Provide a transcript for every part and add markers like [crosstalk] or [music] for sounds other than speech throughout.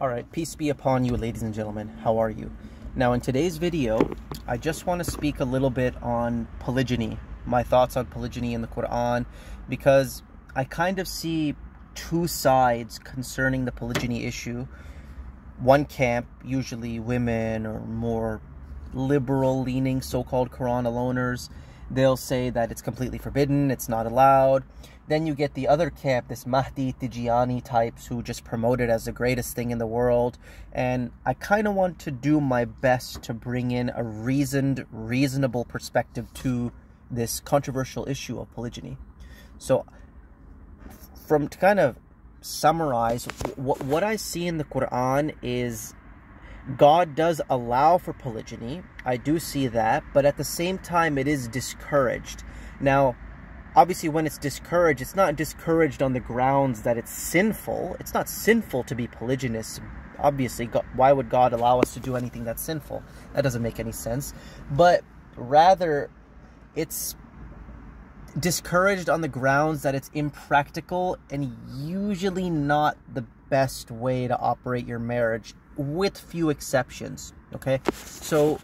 Alright, peace be upon you ladies and gentlemen. How are you? Now in today's video, I just want to speak a little bit on polygyny. My thoughts on polygyny in the Quran because I kind of see two sides concerning the polygyny issue. One camp, usually women or more liberal leaning so-called Quran aloners, they'll say that it's completely forbidden, it's not allowed. Then you get the other camp, this Mahdi Tijani types who just promote it as the greatest thing in the world. And I kind of want to do my best to bring in a reasoned, reasonable perspective to this controversial issue of polygyny. So, from to kind of summarize, what, what I see in the Quran is God does allow for polygyny. I do see that, but at the same time, it is discouraged. Now, obviously, when it's discouraged, it's not discouraged on the grounds that it's sinful. It's not sinful to be polygynous. Obviously, God, why would God allow us to do anything that's sinful? That doesn't make any sense. But rather, it's discouraged on the grounds that it's impractical and usually not the best way to operate your marriage with few exceptions. Okay, so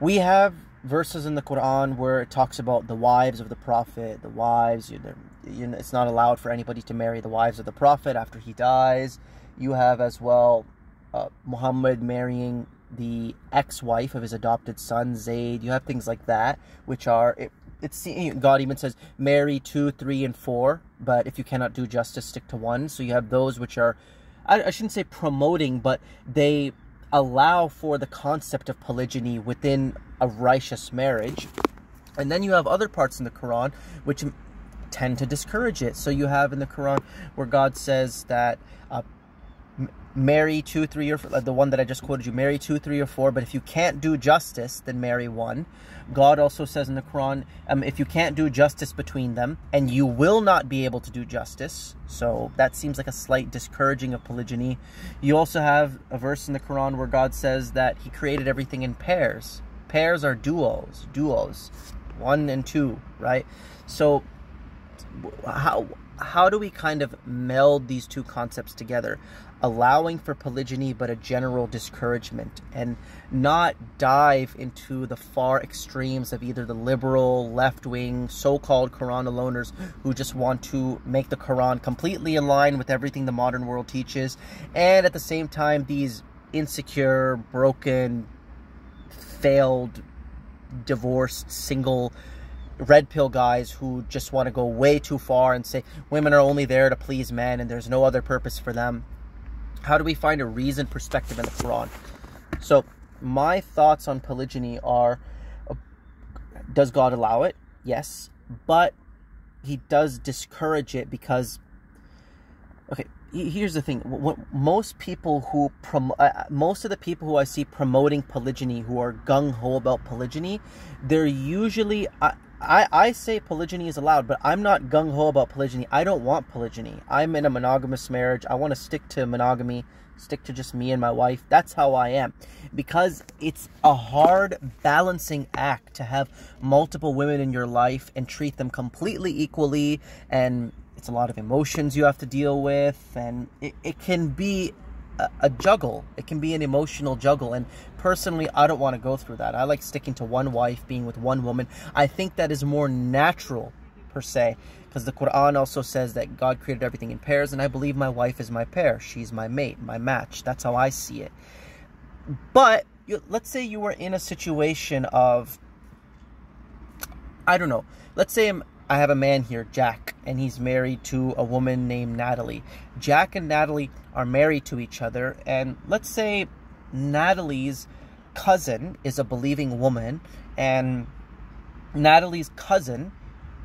we have verses in the Quran where it talks about the wives of the Prophet, the wives. You know, it's not allowed for anybody to marry the wives of the Prophet after he dies. You have as well uh, Muhammad marrying the ex-wife of his adopted son Zayd. You have things like that, which are it, it's God even says marry two, three, and four. But if you cannot do justice, stick to one. So you have those which are I, I shouldn't say promoting, but they allow for the concept of polygyny within a righteous marriage. And then you have other parts in the Quran which tend to discourage it. So you have in the Quran where God says that uh, marry two, three, or the one that I just quoted you, marry two, three, or four. But if you can't do justice, then marry one. God also says in the Quran, um, if you can't do justice between them, and you will not be able to do justice, so that seems like a slight discouraging of polygyny. You also have a verse in the Quran where God says that He created everything in pairs. Pairs are duos, duos, one and two, right? So how how do we kind of meld these two concepts together allowing for polygyny but a general discouragement and not dive into the far extremes of either the liberal left-wing so-called quran aloners who just want to make the quran completely in line with everything the modern world teaches and at the same time these insecure broken failed divorced single red pill guys who just want to go way too far and say women are only there to please men and there's no other purpose for them. How do we find a reasoned perspective in the Quran? So, my thoughts on polygyny are uh, does God allow it? Yes. But he does discourage it because okay here's the thing most people who prom- uh, most of the people who i see promoting polygyny who are gung-ho about polygyny they're usually uh, I, I say polygyny is allowed, but I'm not gung ho about polygyny. I don't want polygyny. I'm in a monogamous marriage. I want to stick to monogamy, stick to just me and my wife. That's how I am. Because it's a hard balancing act to have multiple women in your life and treat them completely equally. And it's a lot of emotions you have to deal with. And it, it can be a, juggle. It can be an emotional juggle. And personally, I don't want to go through that. I like sticking to one wife, being with one woman. I think that is more natural, per se, because the Quran also says that God created everything in pairs, and I believe my wife is my pair. She's my mate, my match. That's how I see it. But you, let's say you were in a situation of, I don't know, let's say I'm I have a man here, Jack, and he's married to a woman named Natalie. Jack and Natalie are married to each other, and let's say Natalie's cousin is a believing woman, and Natalie's cousin,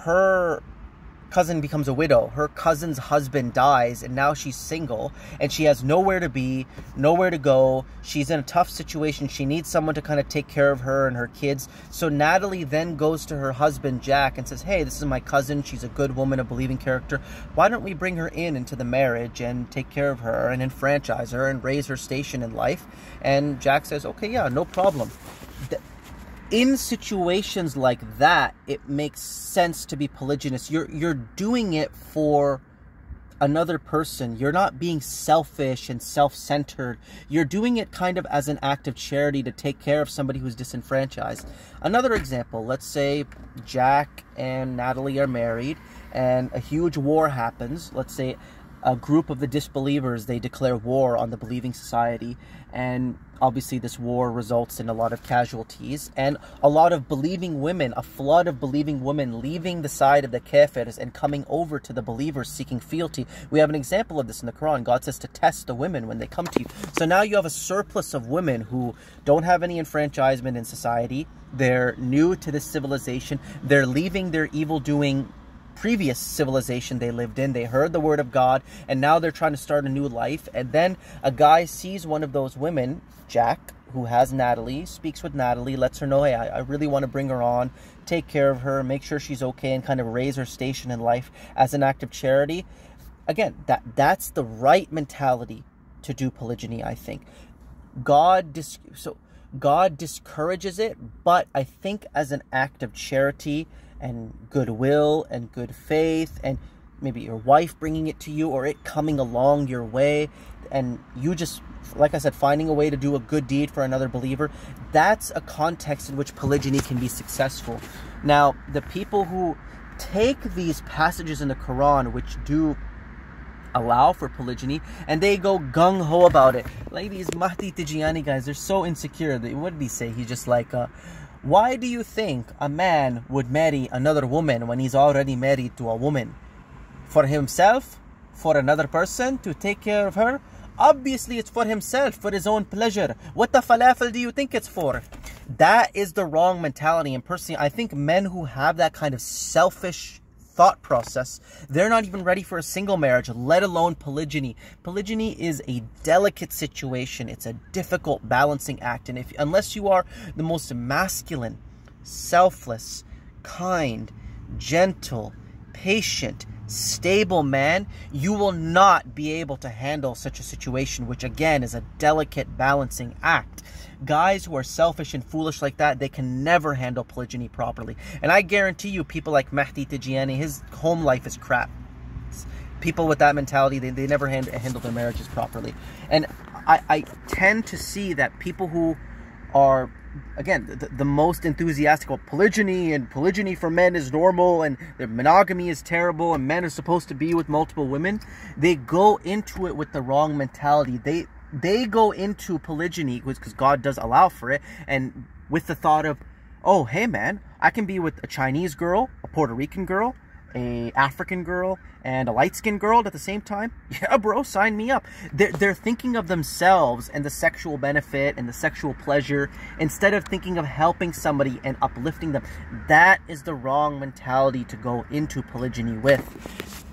her cousin becomes a widow. Her cousin's husband dies, and now she's single, and she has nowhere to be, nowhere to go. She's in a tough situation. She needs someone to kind of take care of her and her kids. So Natalie then goes to her husband, Jack, and says, Hey, this is my cousin. She's a good woman, a believing character. Why don't we bring her in into the marriage and take care of her and enfranchise her and raise her station in life? And Jack says, Okay, yeah, no problem in situations like that, it makes sense to be polygynous. You're you're doing it for another person. You're not being selfish and self centered. You're doing it kind of as an act of charity to take care of somebody who's disenfranchised. Another example let's say Jack and Natalie are married and a huge war happens. Let's say a group of the disbelievers they declare war on the believing society and obviously this war results in a lot of casualties and a lot of believing women a flood of believing women leaving the side of the kafirs and coming over to the believers seeking fealty. We have an example of this in the quran. God says to test the women when they come to you. So now you have a surplus of women who don't have any enfranchisement in society. They're new to this civilization. They're leaving their evil doing previous civilization they lived in. They heard the word of God and now they're trying to start a new life. And then a guy sees one of those women, Jack, who has Natalie, speaks with Natalie, lets her know, hey, I, I really want to bring her on, take care of her, make sure she's okay, and kind of raise her station in life as an act of charity. Again, that that's the right mentality to do polygyny, I think. God dis- so God discourages it, but I think as an act of charity and goodwill and good faith and maybe your wife bringing it to you or it coming along your way. And you just like I said finding a way to do a good deed for another believer that's a context in which polygyny can be successful. Now the people who take these passages in the Quran which do allow for polygyny and they go gung-ho about it. Like these Mahdi Tijani guys they're so insecure. What did he say? He's just like uh, why do you think a man would marry another woman when he's already married to a woman? For himself? For another person to take care of her? Obviously, it's for himself, for his own pleasure. What the falafel do you think it's for? That is the wrong mentality. And personally, I think men who have that kind of selfish thought process. They're not even ready for a single marriage, let alone polygyny. Polygyny is a delicate situation. It's a difficult balancing act. And if unless you are the most masculine, selfless, kind, gentle, patient, stable man, you will not be able to handle such a situation, which again is a delicate balancing act. Guys who are selfish and foolish like that, they can never handle polygyny properly. And I guarantee you, people like Mahdi Tijani, his home life is crap. People with that mentality, they, they never hand, handle their marriages properly. And I, I tend to see that people who are again the, the, most enthusiastic about polygyny and polygyny for men is normal and their monogamy is terrible and men are supposed to be with multiple women. They go into it with the wrong mentality. They they go into polygyny because God does allow for it, and with the thought of, oh, hey man, I can be with a Chinese girl, a Puerto Rican girl, a African girl, and a light-skinned girl at the same time. [laughs] Yeah, bro, sign me up. They're, they're thinking of themselves and the sexual benefit and the sexual pleasure instead of thinking of helping somebody and uplifting them. That is the wrong mentality to go into polygyny with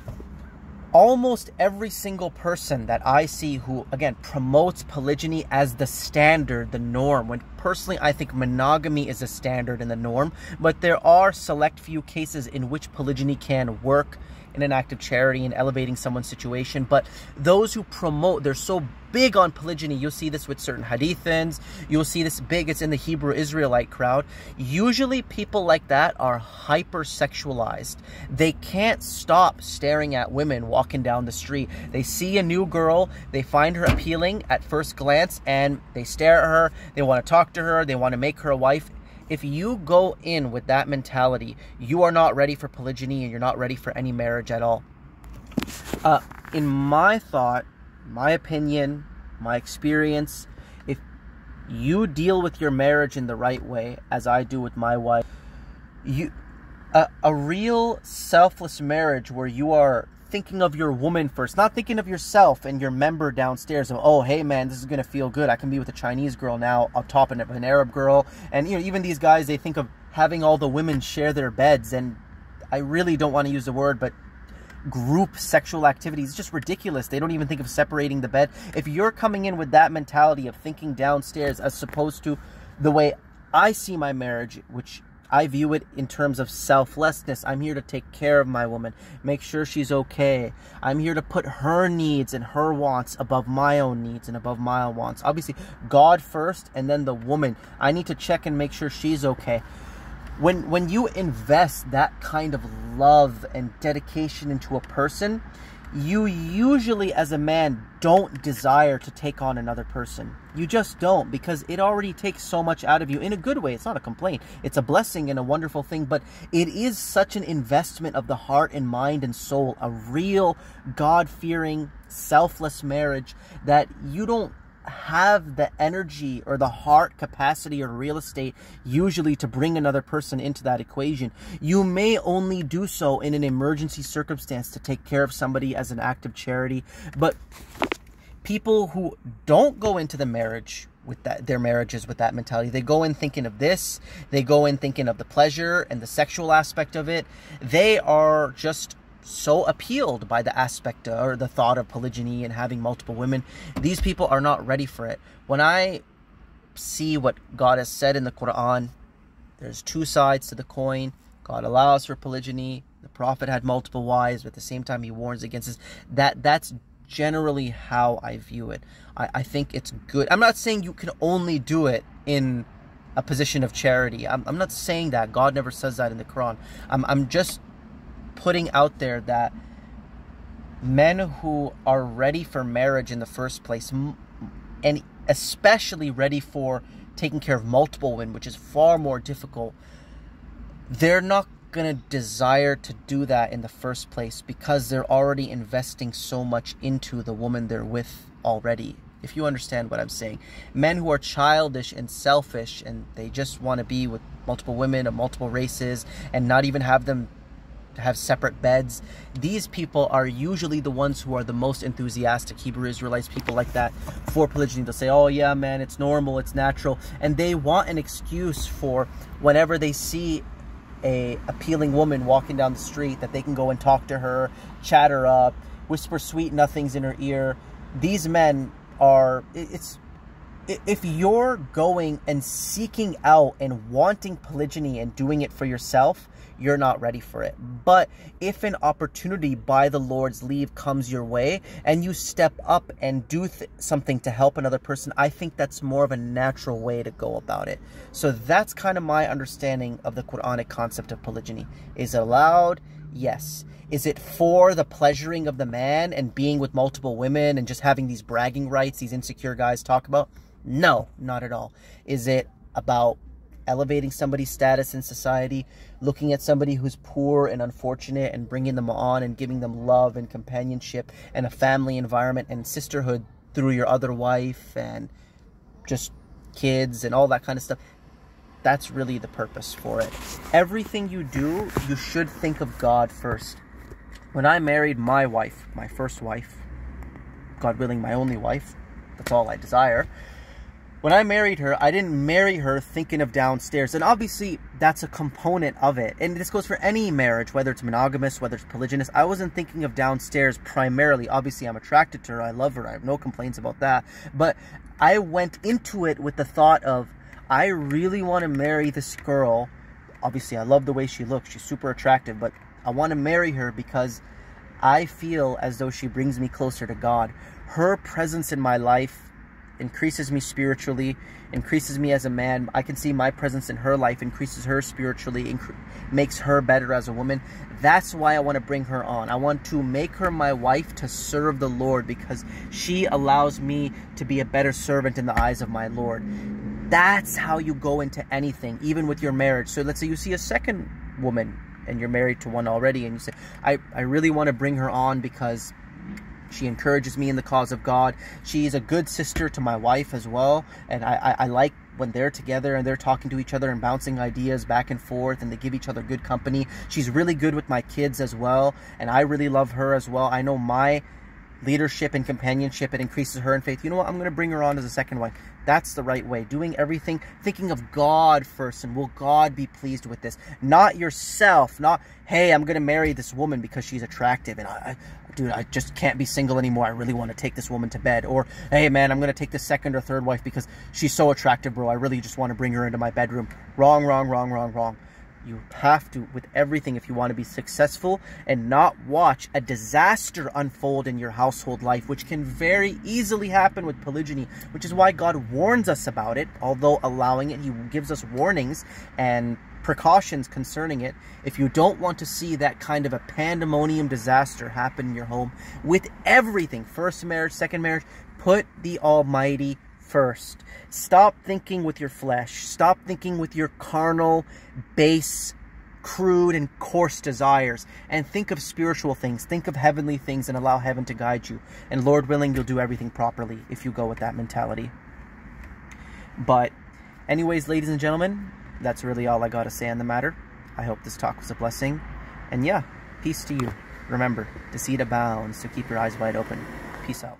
almost every single person that I see who, again, promotes polygyny as the standard, the norm, when personally I think monogamy is a standard and the norm, but there are select few cases in which polygyny can work in an act of charity and elevating someone's situation. But those who promote, they're so big on polygyny. You'll see this with certain hadithans. You'll see this big, it's in the Hebrew Israelite crowd. Usually people like that are hypersexualized. They can't stop staring at women walking down the street. They see a new girl, they find her appealing at first glance, and they stare at her, they want to talk to her, they want to make her a wife if you go in with that mentality, you are not ready for polygyny and you're not ready for any marriage at all. Uh, in my thought, my opinion, my experience, if you deal with your marriage in the right way, as I do with my wife, you a, a real selfless marriage where you are thinking of your woman first, not thinking of yourself and your member downstairs of, oh, hey man, this is gonna feel good. I can be with a Chinese girl now on top of an Arab girl. And you know, even these guys, they think of having all the women share their beds. And I really don't want to use the word, but group sexual activities is just ridiculous. They don't even think of separating the bed. If you're coming in with that mentality of thinking downstairs as opposed to the way I see my marriage, which I view it in terms of selflessness. I'm here to take care of my woman, make sure she's okay. I'm here to put her needs and her wants above my own needs and above my own wants. Obviously, God first and then the woman. I need to check and make sure she's okay. When when you invest that kind of love and dedication into a person, you usually, as a man, don't desire to take on another person. You just don't because it already takes so much out of you in a good way. It's not a complaint, it's a blessing and a wonderful thing, but it is such an investment of the heart and mind and soul, a real God fearing, selfless marriage that you don't have the energy or the heart capacity or real estate usually to bring another person into that equation. You may only do so in an emergency circumstance to take care of somebody as an act of charity, but people who don't go into the marriage with that their marriages with that mentality they go in thinking of this they go in thinking of the pleasure and the sexual aspect of it they are just so appealed by the aspect or the thought of polygyny and having multiple women. These people are not ready for it. When I see what God has said in the Quran, there's two sides to the coin. God allows for polygyny. The Prophet had multiple wives, but at the same time he warns against this. That that's generally how I view it. I, I think it's good. I'm not saying you can only do it in a position of charity. I'm, I'm not saying that. God never says that in the Quran. I'm, I'm just putting out there that men who are ready for marriage in the first place and especially ready for taking care of multiple women which is far more difficult they're not going to desire to do that in the first place because they're already investing so much into the woman they're with already if you understand what I'm saying. Men who are childish and selfish and they just want to be with multiple women of multiple races and not even have them have separate beds. These people are usually the ones who are the most enthusiastic Hebrew Israelites, people like that, for polygyny. They'll say, oh yeah, man, it's normal, it's natural. And they want an excuse for whenever they see a appealing woman walking down the street that they can go and talk to her, chat her up, whisper sweet nothings in her ear. These men are, it's, if you're going and seeking out and wanting polygyny and doing it for yourself, you're not ready for it. But if an opportunity by the Lord's leave comes your way and you step up and do something to help another person, I think that's more of a natural way to go about it. So that's kind of my understanding of the Quranic concept of polygyny. Is it allowed? Yes. Is it for the pleasuring of the man and being with multiple women and just having these bragging rights these insecure guys talk about? No, not at all. Is it about elevating somebody's status in society, looking at somebody who's poor and unfortunate and bringing them on and giving them love and companionship and a family environment and sisterhood through your other wife and just kids and all that kind of stuff. That's really the purpose for it. Everything you do, you should think of God first. When I married my wife, my first wife, God willing, my only wife, that's all I desire when I married her, I didn't marry her thinking of downstairs. And obviously, that's a component of it. And this goes for any marriage, whether it's monogamous, whether it's polygynous. I wasn't thinking of downstairs primarily. Obviously, I'm attracted to her. I love her. I have no complaints about that. But I went into it with the thought of, I really want to marry this girl. Obviously, I love the way she looks. She's super attractive. But I want to marry her because I feel as though she brings me closer to God. Her presence in my life increases me spiritually, increases me as a man. I can see my presence in her life increases her spiritually, makes her better as a woman. That's why I want to bring her on. I want to make her my wife to serve the Lord because she allows me to be a better servant in the eyes of my Lord. That's how you go into anything, even with your marriage. So let's say you see a second woman and you're married to one already and you say, I, I really want to bring her on because she encourages me in the cause of God. She's a good sister to my wife as well. And I, I, I like when they're together and they're talking to each other and bouncing ideas back and forth and they give each other good company. She's really good with my kids as well. And I really love her as well. I know my leadership and companionship, it increases her in faith. You know what? I'm going to bring her on as a second wife. That's the right way. Doing everything, thinking of God first, and will God be pleased with this? Not yourself. Not, hey, I'm going to marry this woman because she's attractive, and I, dude, I just can't be single anymore. I really want to take this woman to bed. Or, hey, man, I'm going to take this second or third wife because she's so attractive, bro. I really just want to bring her into my bedroom. Wrong, wrong, wrong, wrong, wrong. You have to, with everything, if you want to be successful and not watch a disaster unfold in your household life, which can very easily happen with polygyny, which is why God warns us about it, although allowing it, He gives us warnings and precautions concerning it, if you don't want to see that kind of a pandemonium disaster happen in your home with everything, first marriage, second marriage, put the Almighty first. Stop thinking with your flesh. Stop thinking with your carnal, base, crude, and coarse desires. And think of spiritual things. Think of heavenly things and allow heaven to guide you. And Lord willing, you'll do everything properly if you go with that mentality. But anyways, ladies and gentlemen, that's really all I got to say on the matter. I hope this talk was a blessing. And yeah, peace to you. Remember, deceit abounds, so keep your eyes wide open. Peace out.